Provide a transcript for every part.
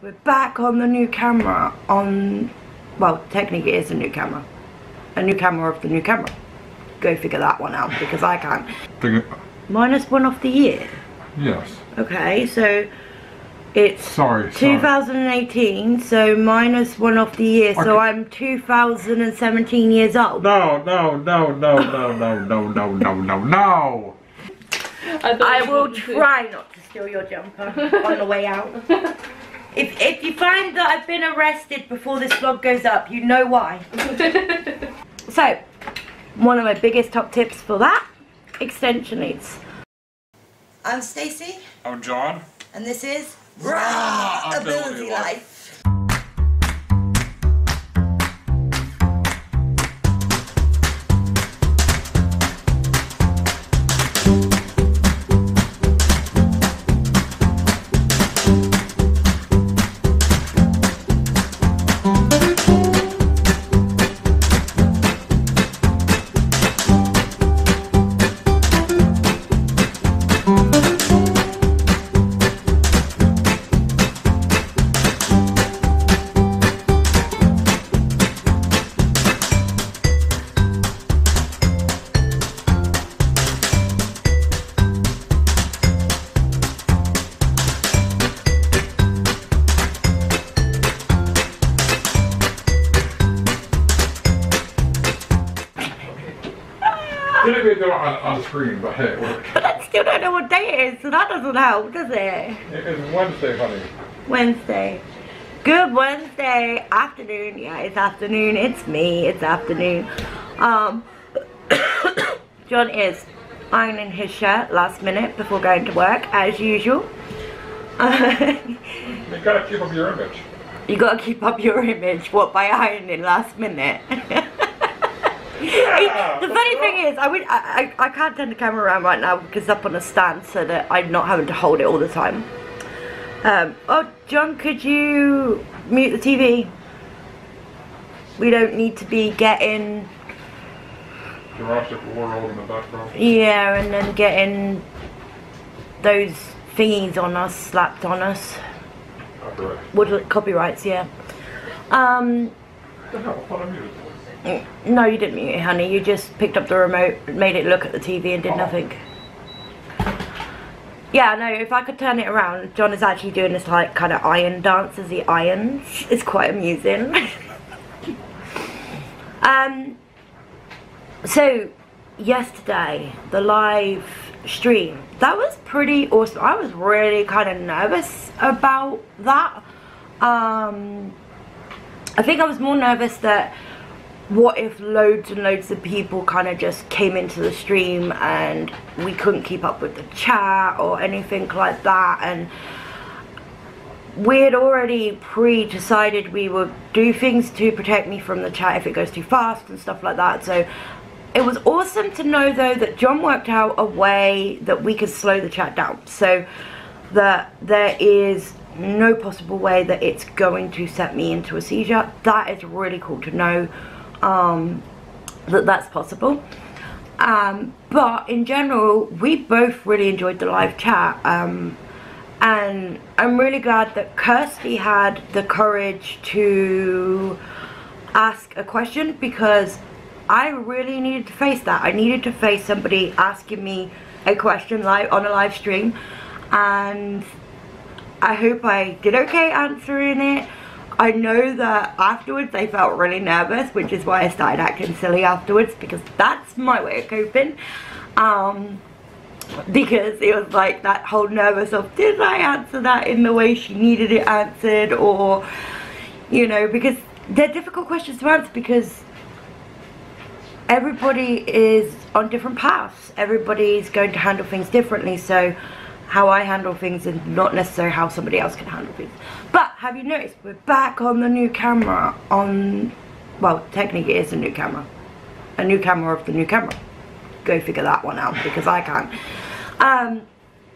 We're back on the new camera on, well, technically it is a new camera. A new camera of the new camera. Go figure that one out because I can't. Think- Minus one off the year. Yes. Okay, so it's Sorry. sorry. 2018, so minus one off the year, so Okay. I'm 2017 years old. No, no, no, no, no, no, no, no, no, no, no. I will try not to steal your jumper on the way out. If, if you find that I've been arrested before this vlog goes up, you know why. So, one of my biggest top tips for that, extension leads. I'm Stacey, I'm John. and this is Raw Ability Life. So that doesn't help, does it? It is Wednesday, honey. Wednesday. Good Wednesday afternoon. Yeah, it's afternoon. It's me. It's afternoon. Um, John is ironing his shirt last minute before going to work, as usual. You gotta keep up your image. you gotta keep up your image. What by ironing last minute? Yeah, the funny thing is, I, would, I, I I can't turn the camera around right now because it's up on a stand so that I'm not having to hold it all the time. Um, oh, John, could you mute the TV? We don't need to be getting, Jurassic World in the background. yeah, and then getting those thingies on us, slapped on us. Copyright. Wood copyrights, yeah. Um, What the hell? I thought I muted it. no, you didn't mute it, honey. You just picked up the remote, made it look at the TV, and did Oh. nothing. Yeah, no, if I could turn it around, John is actually doing this like kind of iron dance as he irons. It's quite amusing. um, so, yesterday, the live stream, that was pretty awesome. I was really kind of nervous about that. Um, I think I was more nervous that what if loads and loads of people kind of just came into the stream and we couldn't keep up with the chat or anything like that? And we had already pre-decided we would do things to protect me from the chat if it goes too fast and stuff like that. So it was awesome to know though that John worked out a way that we could slow the chat down. So that there is no possible way that it's going to set me into a seizure. That is really cool to know um, that that's possible um, but in general we both really enjoyed the live chat um, and I'm really glad that Kirsty had the courage to ask a question because I really needed to face that. I needed to face somebody asking me a question live on a live stream and I hope I did okay answering it. I know that afterwards I felt really nervous, which is why I started acting silly afterwards because that's my way of coping. Um, because it was like that whole nervous of did I answer that in the way she needed it answered? Or you know because they're difficult questions to answer because everybody is on different paths. Everybody's going to handle things differently. So how I handle things is not necessarily how somebody else can handle things but have you noticed we're back on the new camera on well technically it is a new camera a new camera of the new camera go figure that one out because I can't um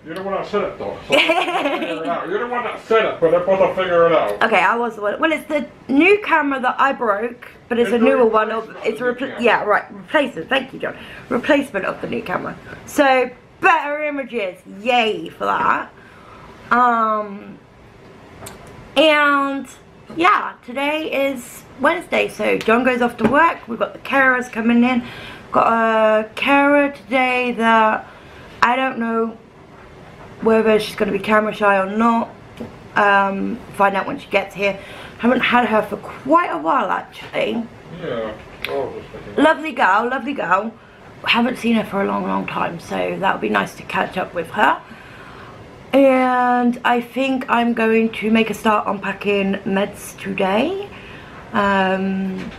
You're the one that said it though. So it. You're the one that said it, but I'm supposed to figure it out. Okay, I was the one. Well, it's the new camera that I broke, but it's, It's a newer one. Of, it's a repl- yeah, right, replacement. Thank you, John. Replacement of the new camera. So better images, yay for that. Um, And yeah, today is Wednesday, so John goes off to work. We've got the carers coming in. Got a carer today that I don't know whether she's going to be camera shy or not. Um, find out when she gets here. Haven't had her for quite a while actually. Yeah. Oh. Lovely girl, lovely girl. Haven't seen her for a long, long time, so that would be nice to catch up with her. And I think I'm going to make a start unpacking meds today. Um,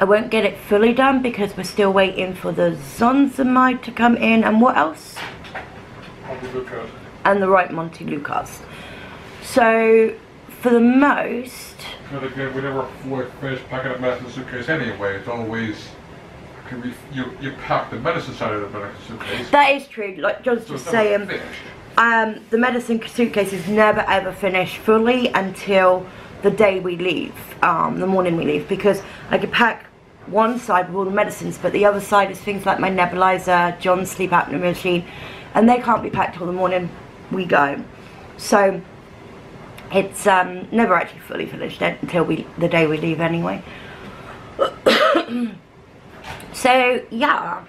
I won't get it fully done because we're still waiting for the Zonisamide to come in. And what else? I'll be Lucas. And the right Montelukast. So, for the most, But again, we never finish packing up medicine suitcase anyway. It's always you you pack the medicine side of the medicine suitcase. that is true. Like John's so just saying, finished. Um, the medicine suitcase is never ever finished fully until the day we leave, um, the morning we leave, because I could pack one side with all the medicines, but the other side is things like my nebulizer, John's sleep apnea machine, and they can't be packed till the morning we go. So it's um, never actually fully finished until we the day we leave anyway. so yeah,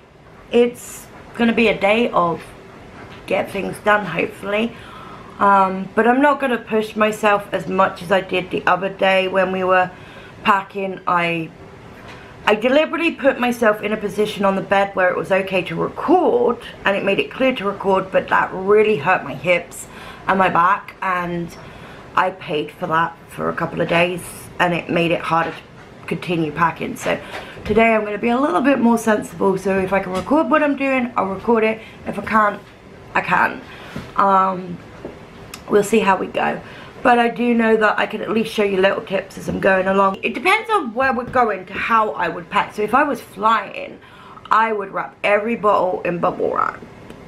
it's gonna be a day of get things done hopefully. Um, but I'm not going to push myself as much as I did the other day when we were packing. I I deliberately put myself in a position on the bed where it was okay to record and it made it clear to record but that really hurt my hips and my back and I paid for that for a couple of days and it made it harder to continue packing. So today I'm going to be a little bit more sensible so if I can record what I'm doing I'll record it. If I can't I can um, we'll see how we go. But I do know that I can at least show you little tips as I'm going along. It depends on where we're going to how I would pack. So if I was flying I would wrap every bottle in bubble wrap.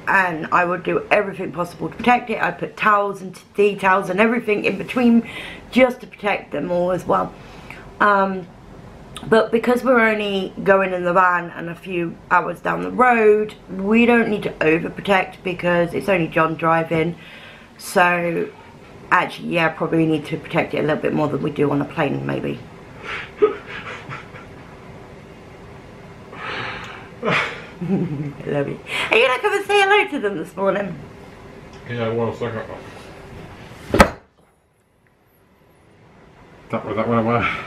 And I would do everything possible to protect it. I'd put towels and towels and everything in between just to protect them all as well. Um, but because we're only going in the van and a few hours down the road, we don't need to overprotect because it's only John driving. So, actually, yeah, probably need to protect it a little bit more than we do on a plane, maybe. Love you. Are you gonna come and say hello to them this morning? Yeah, one second. That was that one. Uh,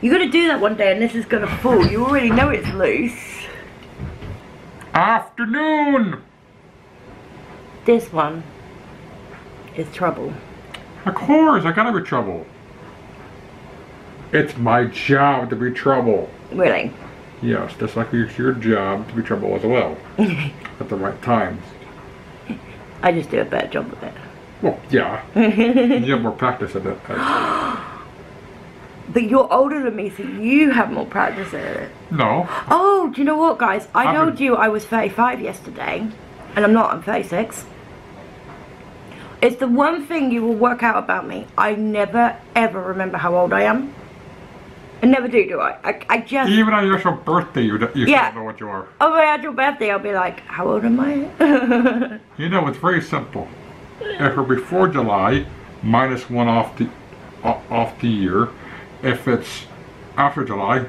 You're gonna do that one day and this is gonna fall. You already know it's loose. afternoon. This one is trouble. Of course, I gotta be trouble. It's my job to be trouble. Really. Yes, just like it's your job to be trouble as well. At the right times. I just do a better job of it. Well, yeah. you have more practice at it. But you're older than me, so you have more practice at it. No. Oh, do you know what, guys? I I've told you I was 35 yesterday, and I'm not, I'm 36. It's the one thing you will work out about me. I never, ever remember how old I am. I never do, do I? I, I just, Even on your actual birthday, you, don't- you Yeah. don't know what you are. on my actual birthday, I'll be like, how old am I? You know, it's very simple. If we're before July, minus one off the off the year. If it's after July,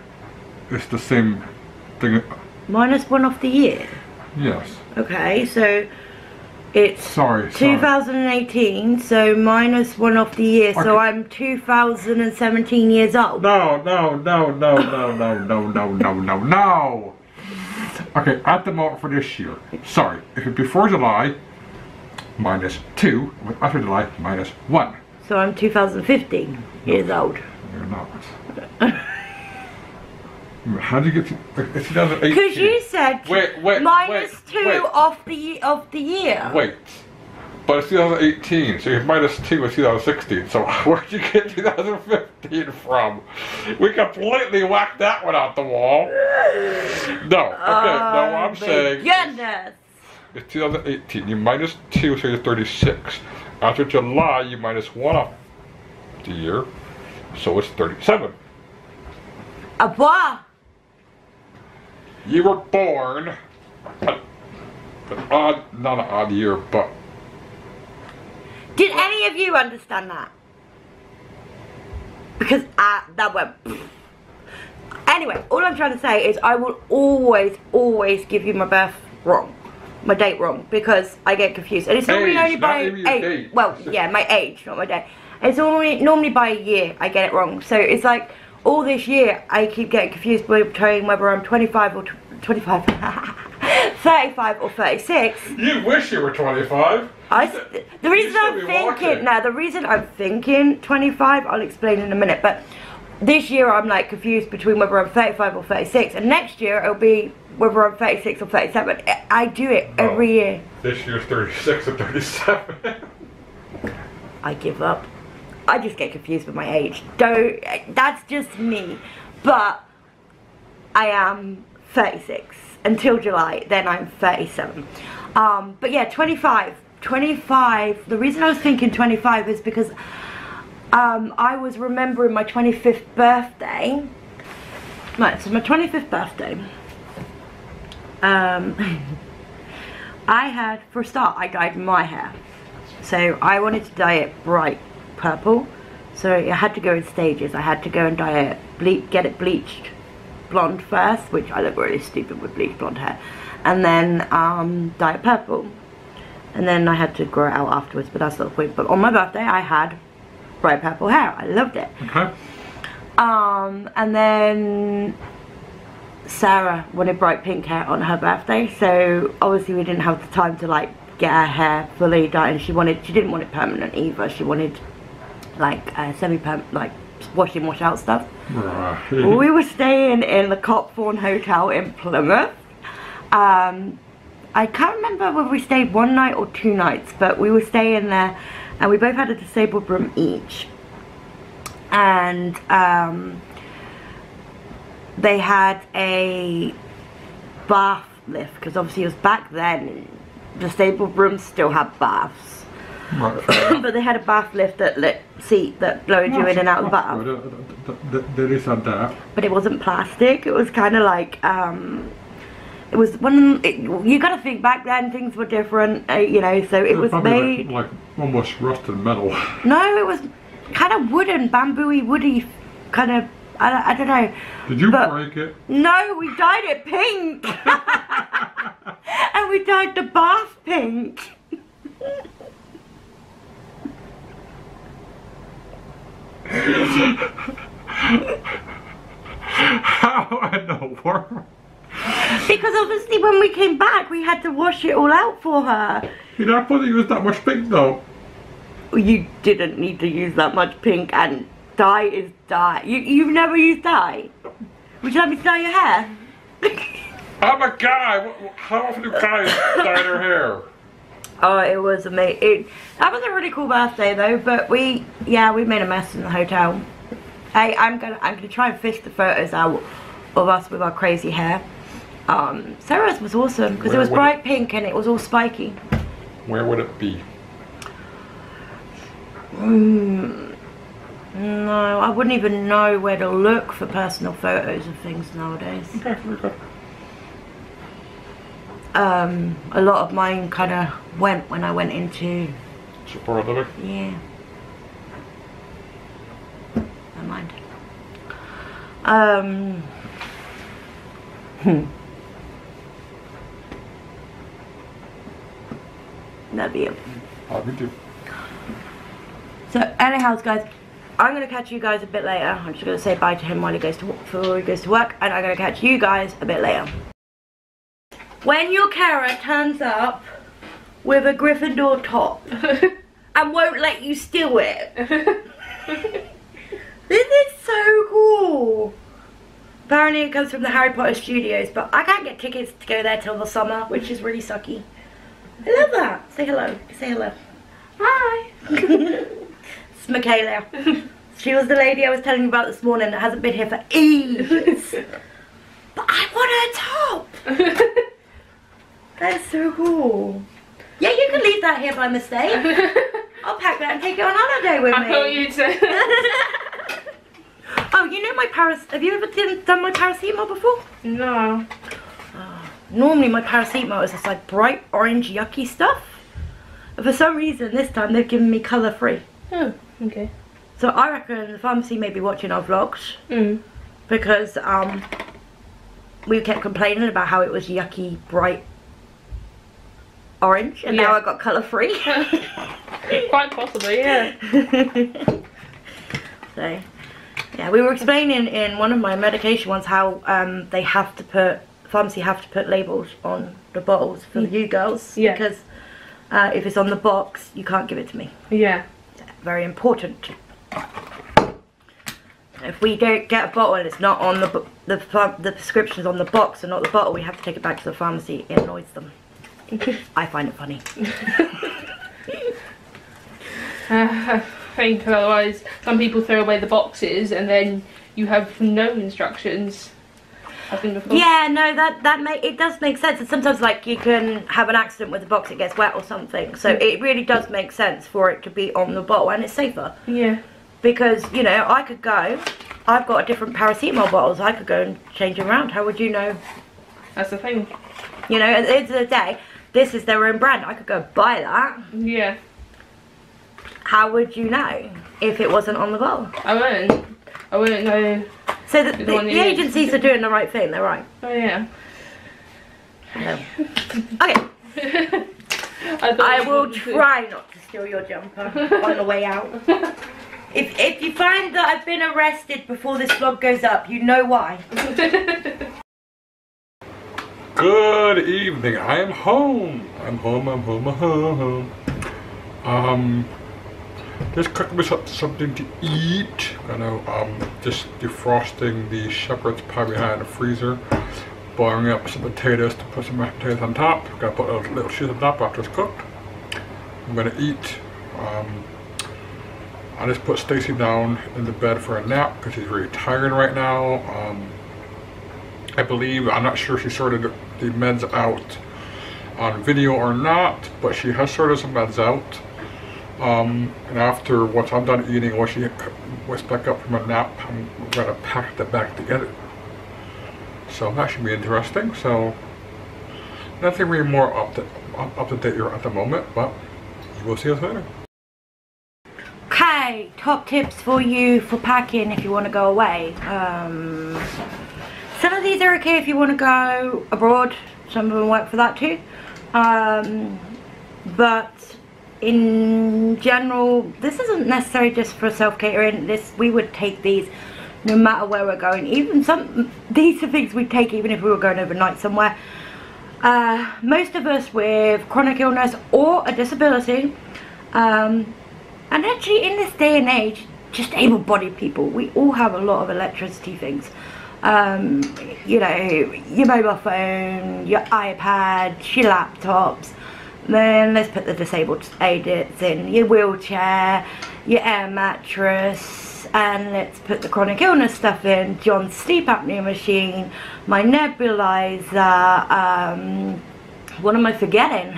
it's the same thing. Minus one off the year. Yes. Okay, so it's Sorry. sorry. 2018, so minus one off the year, so I'm 2017 years old. No, no, no, no, no, no, no, no, no, no, no. Okay, at the moment for this year. Sorry, if it's before July, minus two. After July, minus one. So I'm 2015 years old. You're not. How did you get to? It's 2018. Because you said Wait, wait, minus wait, two wait. off the of the year. Wait. But it's 2018, so you're minus 2 is 2016. So where'd you get 2015 from? We completely whacked that one out the wall. No, okay, no, oh I'm Oh, saying Goodness. it's 2018. You minus 2, so you're 36. After July, you minus 1 off the year, so it's 37. A bois. You were born an, an odd, not an odd year, but Did any of you understand that? because uh, that went. Anyway, all I'm trying to say is I will always, always give you my birth wrong. My date wrong because I get confused. And it's not Age, only by age. Well, yeah, my age, not my date. It's normally normally by a year I get it wrong. So it's like all this year I keep getting confused between whether I'm 25 or tw 25, 35 or 36. You wish you were 25. I, the reason I'm thinking now, the reason I'm thinking 25, I'll explain in a minute. But this year I'm like confused between whether I'm 35 or 36, and next year it'll be whether I'm 36 or 37. I- I do it oh. every Oh. year. This year's 36 or 37. I give up. I just get confused with my age. Don't. That's just me. But I am 36 until July. Then I'm 37. Um, but yeah, 25. 25. The reason I was thinking 25 is because um, I was remembering my 25th birthday. Right, so my 25th birthday. Um, I had, for a start, I dyed my hair. So I wanted to dye it bright purple. So I had to go in stages. I had to go and dye it, ble- get it bleached blonde first, which I look really stupid with bleached blonde hair. And then um, dye it purple. And then I had to grow it out afterwards, but that's not the point. But on my birthday, I had bright purple hair. I loved it. okay. Um, and then Sarah wanted bright pink hair on her birthday, so obviously we didn't have the time to like get her hair fully dyed, and she wanted, she didn't want it permanent either. She wanted like uh, semi-permanent, like wash in, wash out stuff. Right. we were staying in the Copthorne Hotel in Plymouth. Um, I can't remember whether we stayed one night or two nights, but we were staying there, and we both had a disabled room each. And um, they had a bath lift because obviously it was back then. Disabled rooms still had baths, Right, fair enough. but they had a bath lift that lit seat that lowered you in and out of the bath good. Uh, th- th- There is that that. but it wasn't plastic. It was kind of like um, it was one. It, you got to think back then things were different, uh, you know. So it was made. like, like almost rusted metal. No, it was kind of wooden, bambooy, woody, kind of. I, I don't know. Did you But- break it? No, we dyed it pink, and we dyed the bath pink. How in the world? Because obviously when we came back, we had to wash it all out for her. You know, I thought you used that much pink though. You didn't need to use that much pink and dye is dye. You, you've never used dye? Would you like me to dye your hair? I'm a guy. How often do guys dye their hair? Oh, it was amazing. That was a really cool birthday though, but we, yeah, we made a mess in the hotel. Hey, I'm gonna, I'm gonna try and fish the photos out of us with our crazy hair. Um, Sarah's was awesome because it was bright pink and it was all spiky. Where would it be? Mm, no, I wouldn't even know where to look for personal photos of things nowadays. Okay, good. Um, a lot of mine kind of went when I went into, Support living. yeah. Never mind. Um, hmm. That'd be it. Oh, me too. So anyhow, guys, I'm gonna catch you guys a bit later. I'm just gonna say bye to him while he goes to before he goes to work, and I'm gonna catch you guys a bit later. When your carer turns up with a Gryffindor top and won't let you steal it, this is so cool. Apparently it comes from the Harry Potter studios, but I can't get tickets to go there till the summer, which is really sucky. I love that. Say hello. Say hello. Hi. it's Michaela. She was the lady I was telling you about this morning that hasn't been here for ages. but I want her top. That's so cool. Yeah, you can leave that here by mistake. I'll pack that and take it on holiday with I me. I thought you said. oh, you know my paras. Have you ever done done my paracetamol before? no. Normally my paracetamol is this like bright orange yucky stuff. But for some reason this time they've given me colour free. Oh, okay. So I reckon the pharmacy may be watching our vlogs Mm. because um, we kept complaining about how it was yucky, bright orange, and now Yeah. I got colour free. Quite possibly, yeah. so, yeah, we were explaining in one of my medication ones how um, they have to put pharmacy have to put labels on the bottles for you girls Yeah. because uh, if it's on the box, you can't give it to me. Yeah. very important. If we don't get a bottle and it's not on the the the prescription's on the box and not the bottle, we have to take it back to the pharmacy. It annoys them. I find it funny. Uh, I think otherwise some people throw away the boxes and then you have no instructions. I've been before. Yeah, no, that that make it does make sense. And sometimes like you can have an accident with the box, it gets wet or something. So it really does make sense for it to be on the bottle, and it's safer Yeah. because you know I could go. I've got a different paracetamol bottles. I could go and change them around. How would you know? That's the thing. You know, at the end of the day, this is their own brand. I could go buy that. Yeah. how would you know if it wasn't on the bottle? I wouldn't. I wouldn't know. So the, the, The the agencies are doing the right thing, they're right. Oh yeah. Okay, I, I will try not to steal your jumper on the way out. If, if you find that I've been arrested before this vlog goes up, you know why. Good evening. I am home. I'm home. I'm home. I'm home. Um, just cooking myself something to eat. Gonna um just defrosting the shepherd's pie we had in the freezer. Boiling up some potatoes to put some mashed potatoes on top. Gotta put a little cheese on top after it's cooked. I'm gonna eat. Um, I just put Stacy down in the bed for a nap because she's really tired right now. Um, I believe, I'm not sure she sorted the meds out on video or not, but she has sorted some meds out. Um, and after once I'm done eating, once she wakes back up from a nap, I'm gonna pack the back together. So that should be interesting. So nothing really more up to up, up to date here at the moment, but you will see us later. Okay, top tips for you for packing if you want to go away. Um, some of these are okay if you want to go abroad. Some of them work for that too. Um, but in general, this isn't necessary just for self-catering. This we would take these no matter where we're going. Even some these are things we'd take even if we were going overnight somewhere. Uh, most of us with chronic illness or a disability, um, and actually in this day and age, just able-bodied people, we all have a lot of electricity things. Um, you know, your mobile phone, your iPad, your laptops. Then let's put the disabled aids in, your wheelchair, your air mattress, and let's put the chronic illness stuff in, John's sleep apnea machine, my nebulizer, um, what am I forgetting?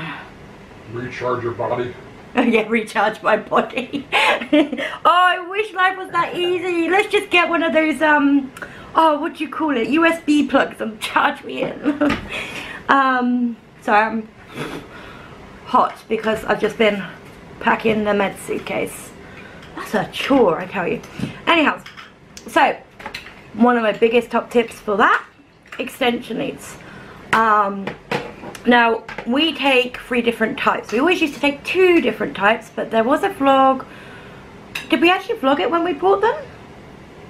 Recharge your body. Yeah, recharge my body. oh, I wish life was that easy. Let's just get one of those, um, oh, what do you call it? USB plugs and charge me in. um, sorry, I'm hot because I've just been packing the med suitcase. That's a chore, I tell you. Anyhow, so one of my biggest top tips for that, extension leads. Um, now, we take three different types. We always used to take two different types, but there was a vlog. Did we actually vlog it when we bought them?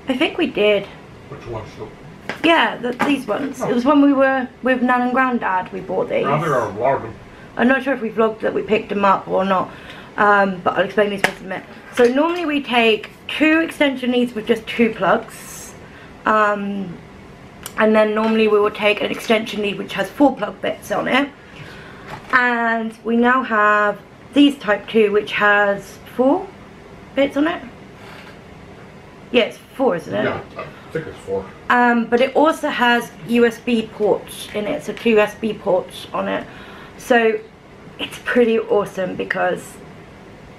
I think we did. Which one? Yeah, the, these ones. It was when we were with Nan and Grandad we bought these. around there are a lot of them. I'm not sure if we vlogged that we picked them up or not, um, but I'll explain these in a minute. So normally we take two extension leads with just two plugs, um, and then normally we will take an extension lead which has four plug bits on it, and we now have these type 2 which has four bits on it. Yeah, it's four, isn't it? Yeah, I think it's four. Um, but it also has USB ports in it, so two USB ports on it. So it's pretty awesome because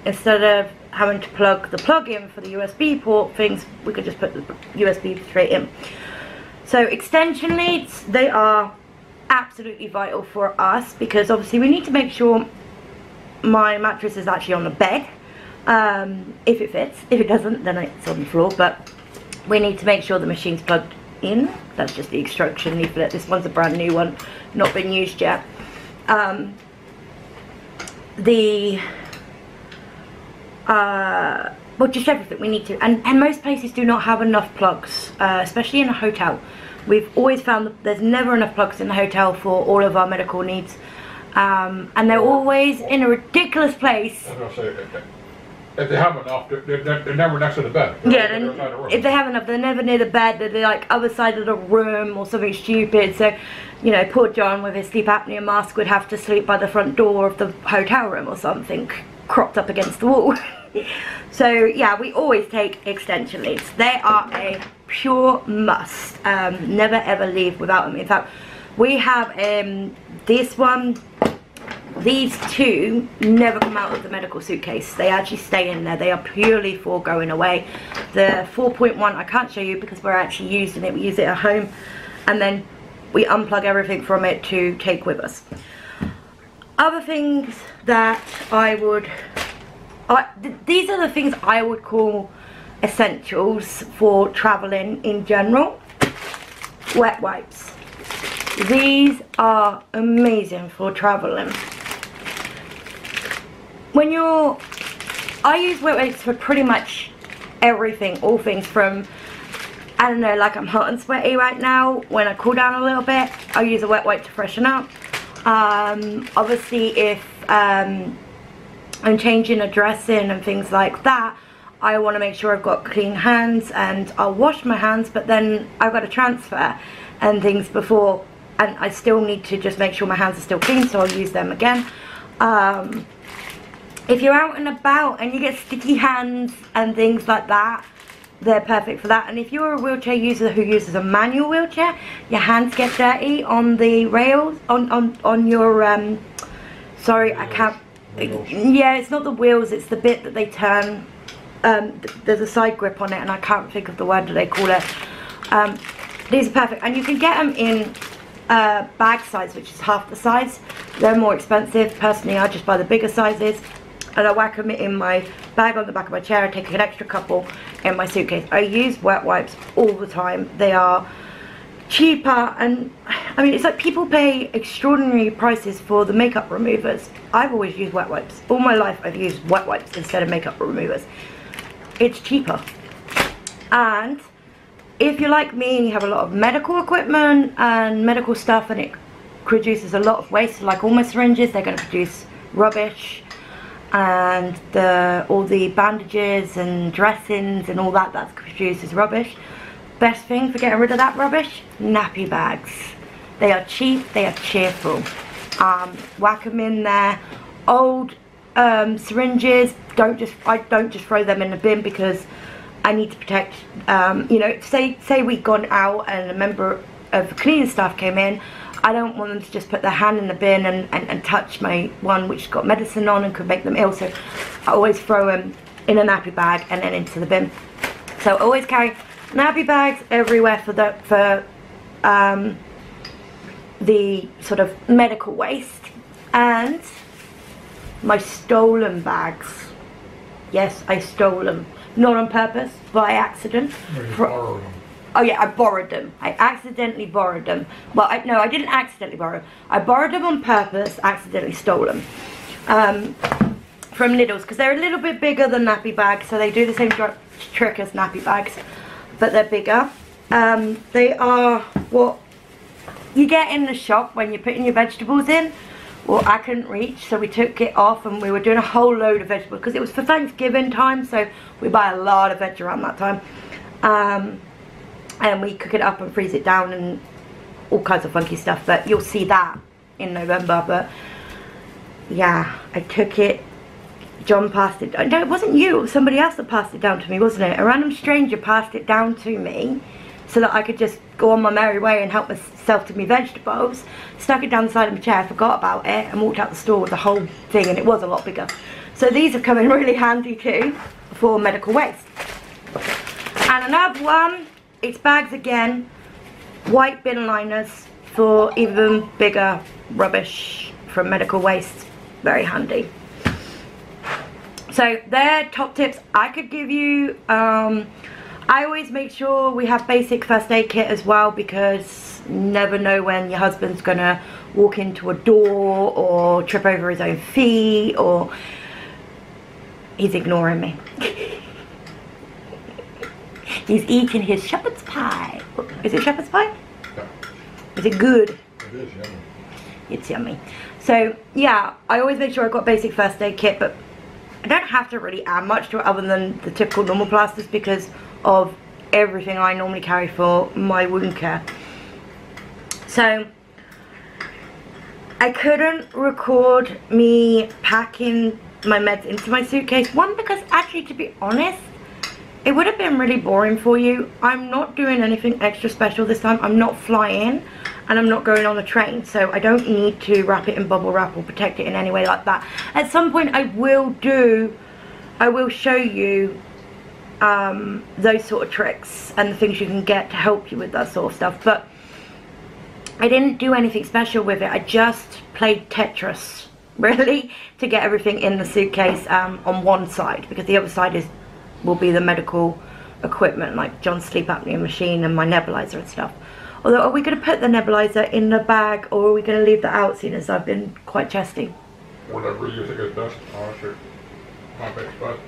instead of having to plug the plug in for the USB port things, we could just put the USB straight in. So extension leads, they are absolutely vital for us because obviously we need to make sure my mattress is actually on the bed. Um, if it fits. If it doesn't, then it's on the floor. But we need to make sure the machine's plugged in. That's just the instruction leaflet. This one's a brand new one, not been used yet. Um, the uh, well, just everything we need to. And, and most places do not have enough plugs, uh, especially in a hotel. We've always found that there's never enough plugs in the hotel for all of our medical needs. Um, and they're always in a ridiculous place. If- they have enough, they're, they're, they're never next to the bed. They're Yeah, on the then other side of the if they have enough, they're never near the bed. They're like other side of the room or something stupid. So, you know, poor John with his sleep apnea mask would have to sleep by the front door of the hotel room or something, cropped up against the wall. so yeah, we always take extension leads. They are a pure must. Um, never ever leave without them. In fact, we have um, this one these two never come out of the medical suitcase. They actually stay in there. They are purely for going away. The 4.1 I can't show you because we're actually using it. We use it at home and then we unplug everything from it to take with us. Other things that I would... I, th these are the things I would call essentials for travelling in general. Wet wipes. These are amazing for travelling when you're I use wet wipes for pretty much everything all things from I don't know like I'm hot and sweaty right now when I cool down a little bit I'll use a wet wipe to freshen up. Um, obviously if um, I'm changing a dressing and things like that I want to make sure I've got clean hands and I'll wash my hands but then I've got to transfer and things before and I still need to just make sure my hands are still clean so I'll use them again. Um, if you're out and about and you get sticky hands and things like that they're perfect for that. And if you're a wheelchair user who uses a manual wheelchair your hands get dirty on the rails on on on your um sorry i can't yeah it's not the wheels it's the bit that they turn um th- there's a side grip on it and i can't think of the word that they call it. Um these are perfect. And you can get them in uh bag size which is half the size. They're more expensive. Personally i just buy the bigger sizes and I whack them in my bag on the back of my chair. I take an extra couple in my suitcase. I use wet wipes all the time. They are cheaper and I mean it's like people pay extraordinary prices for the makeup removers. I've always used wet wipes. All my life I've used wet wipes instead of makeup removers. It's cheaper. And if you're like me and you have a lot of medical equipment and medical stuff and it produces a lot of waste, like all my syringes, they're going to produce rubbish and the all the bandages and dressings and all that that produces rubbish. Best thing for getting rid of that rubbish? Nappy bags. They are cheap, they are cheerful. Um, whack them in there. Old um, syringes, don't just I don't just throw them in the bin because I need to protect. Um, you know, say say we'd gone out and a member of cleaning staff came in. I don't want them to just put their hand in the bin and, and, and touch my one which got medicine on and could make them ill. So I always throw them in a nappy bag and then into the bin. So I always carry nappy bags everywhere for the for um, the sort of medical waste and my stolen bags. Yes, I stole them. Not on purpose, by accident. Oh yeah, I borrowed them. I accidentally borrowed them. Well, I, no, I didn't accidentally borrow. I borrowed them on purpose, accidentally stole them. Um, from Lidl's, because they're a little bit bigger than nappy bags, so they do the same trick as nappy bags, but they're bigger. Um, they are what you get in the shop when you're putting your vegetables in. Well, I couldn't reach, so we took it off and we were doing a whole load of vegetables because it was for Thanksgiving time, so we buy a lot of veg around that time. Um, and we cook it up and freeze it down and all kinds of funky stuff, but you'll see that in November. But yeah, I took it. John passed it. No, it wasn't you. It was somebody else that passed it down to me, wasn't it? A random stranger passed it down to me so that I could just go on my merry way and help myself to me vegetables. Stuck it down the side of my chair, forgot about it, and walked out the store with the whole thing, and it was a lot bigger. So these have come in really handy too for medical waste. And another one, it's bags again, white bin liners for even bigger rubbish from medical waste. Very handy. so they're top tips I could give you. Um, I always make sure we have basic first aid kit as well because never know when your husband's gonna walk into a door or trip over his own feet or he's ignoring me. he's eating his shepherd's pie. Is it shepherd's pie? Yeah. Is it good? It is, yeah. It's yummy. So yeah, I always make sure I've got basic first aid kit, but I don't have to really add much to it other than the typical normal plasters because of everything I normally carry for my wound care. So I couldn't record me packing my meds into my suitcase. One, because actually to be honest, it would have been really boring for you. I'm not doing anything extra special this time. I'm not flying and I'm not going on the train. So I don't need to wrap it in bubble wrap or protect it in any way like that. At some point I will do, I will show you um, those sort of tricks and the things you can get to help you with that sort of stuff. But I didn't do anything special with it. I just played Tetris, really, to get everything in the suitcase um, on one side because the other side is will be the medical equipment like John's sleep apnea machine and my nebulizer and stuff. Although, are we going to put the nebulizer in the bag or are we going to leave that out seeing as I've been quite chesty? Whatever you think is best, honestly. Might make, but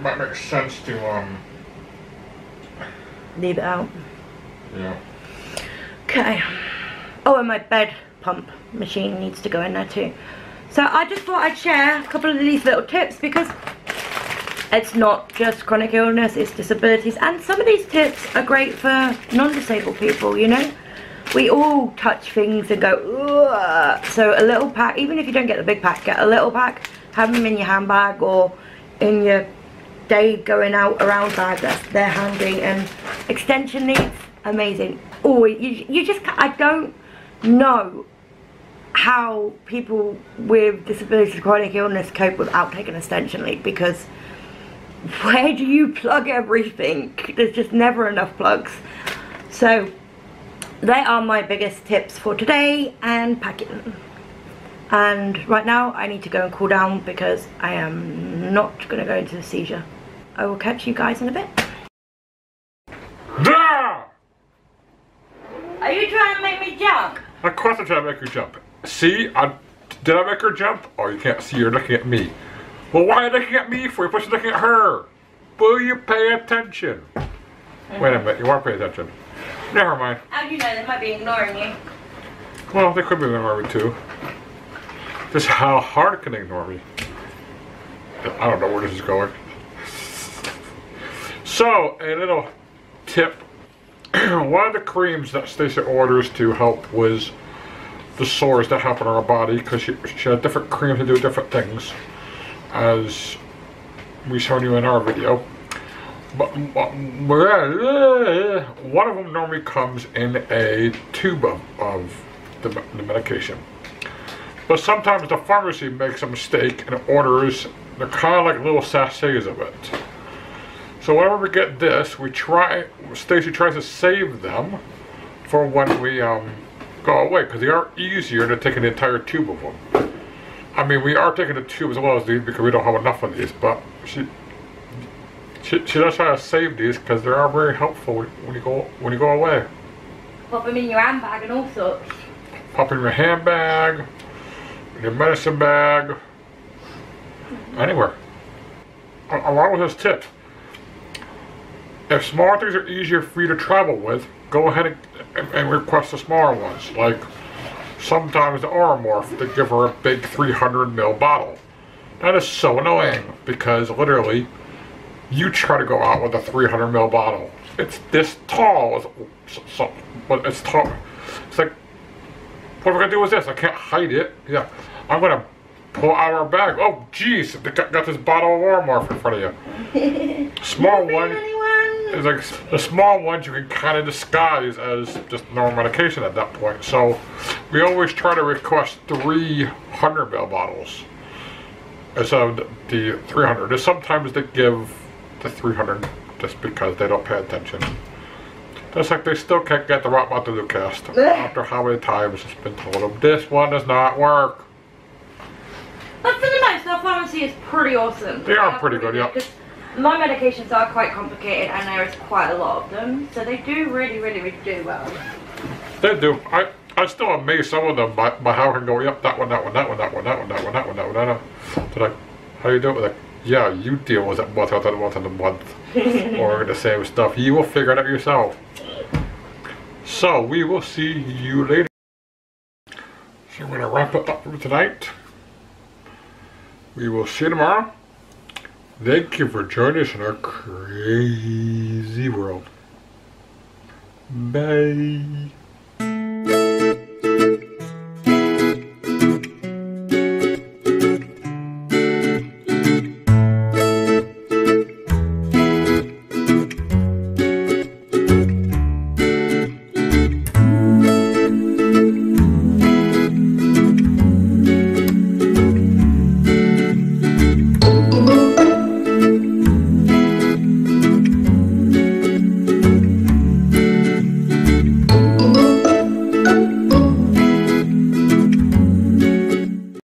might make sense to, um, Leave it out. yeah. Okay. Oh, and my bed pump machine needs to go in there too. So I just thought I'd share a couple of these little tips because it's not just chronic illness, it's disabilities. And some of these tips are great for non-disabled people, you know? We all touch things and go, Ugh. So a little pack, even if you don't get the big pack, get a little pack, have them in your handbag or in your day going out around bag. That's, they're handy. And extension leads, amazing. Oh, you, you just, I don't know how people with disabilities chronic illness cope without taking a extension lead because where do you plug everything there's just never enough plugs so they are my biggest tips for today and packing and right now I need to go and cool down because I am not going to go into a seizure I will catch you guys in a bit Yeah! are you trying to make me jump Of course I'm trying to make her jump. See? I, did I make her jump? Oh, you can't see. You're looking at me. Well, why are you looking at me for? You're supposed to be looking at her. Will you pay attention? Wait a minute. You want to pay attention. Never mind. how do you know they might be ignoring you Well, they could be ignoring me too. Just how hard can they ignore me? I don't know where this is going. So, a little tip. One of the creams that Stacey orders to help with the sores that happen on her body, because she, she had different creams to do different things, as we showed you in our video. But, but one of them normally comes in a tube of, of the, the medication. But sometimes the pharmacy makes a mistake and orders, they're kind of like little sachets of it. So whenever we get this, we try, Stacy tries to save them for when we um, go away, because they are easier to take an entire tube of them. I mean, we are taking the tube as well as these because we don't have enough of these, but she, she, she does try to save these because they are very helpful when, you go when you go away. pop them in your handbag and all sorts Pop in your handbag, in your medicine bag, anywhere. Along with this tip, if smaller things are easier for you to travel with, go ahead and, and, and request the smaller ones. Like sometimes the Oromorph, they give her a big 300 ml bottle. That is so annoying because literally, you try to go out with a 300 ml bottle. It's this tall, it's, but it's tall. It's like what am I gonna do with this? I can't hide it. Yeah, I'm gonna pull out our bag. Oh, jeez, they got, got this bottle of Oromorph in front of you. Small one is like the small ones you can kind of disguise as just normal medication at that point. So we always try to request 300 ml bottles instead of the 300. And sometimes they give the 300 just because they don't pay attention. Just like they still can't get the right Rock Mountain cast after how many times it's been told them this one does not work. But for the most, our pharmacy is pretty awesome. They are pretty good, yeah. My medications are quite complicated and there is quite a lot of them. So they do really, really, really do well. They do. I I still amaze some of them by, by how I can go, yep, that one, that one, that one, that one, that one, that one, that one, that one, that one. They're like, how do you do it? Like, yeah, you deal with it once out once in a month. or the same stuff. You will figure it out yourself. So we will see you later. So I'm gonna wrap it up for tonight. We will see you tomorrow. Thank you for joining us in our crazy world. Bye.